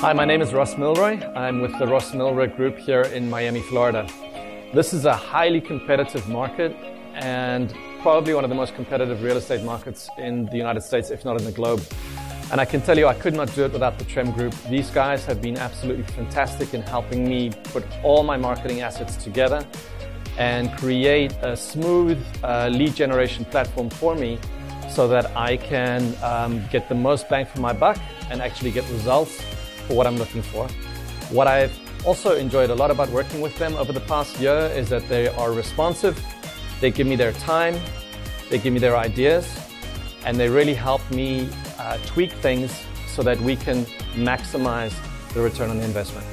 Hi, my name is Ross Milroy. I'm with the Ross Milroy Group here in Miami, Florida. This is a highly competitive market and probably one of the most competitive real estate markets in the United States, if not in the globe. And I can tell you, I could not do it without the TREM Group. These guys have been absolutely fantastic in helping me put all my marketing assets together and create a smooth uh, lead generation platform for me so that I can um, get the most bang for my buck and actually get results for what I'm looking for. What I've also enjoyed a lot about working with them over the past year is that they are responsive, they give me their time, they give me their ideas, and they really help me uh, tweak things so that we can maximize the return on the investment.